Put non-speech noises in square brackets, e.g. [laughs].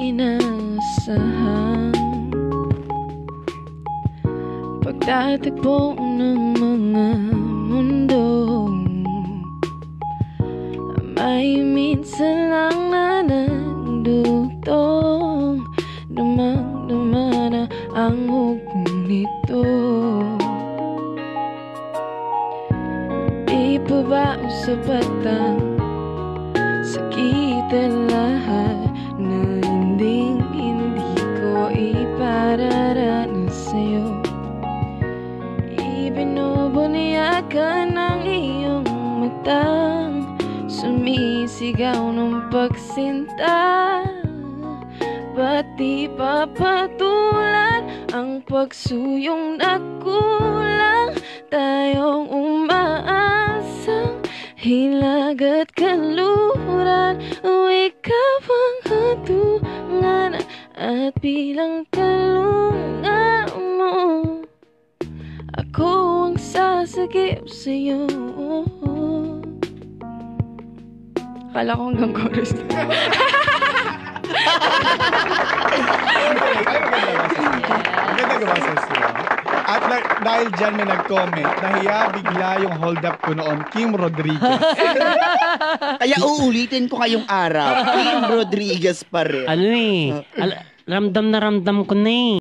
inaasahan. Pagtatagpo ng mga mundo May minsan lang na nagdugtong Damang-dama na ang hugong nito. Di pa ba sapat ang Ibinubunyakan ng iyong matang Sumisigaw ng pagsinta. Ba't di papatulan ang pagsuyong na kulang? Tayong umaasang hilag at kaluran. O ikaw ang hatungan at bilang kalungan sasagip sa'yo Akala ko hanggang chorus na. Maganda gawa sa siya. At na, dahil dyan may nag-comment, nahiya bigla yung hold up ko noon, Kim Rodriguez. [laughs] Kaya uulitin ko ngayong araw. Kim Rodriguez pa rin. Ano eh, al- ramdam na ramdam ko na eh.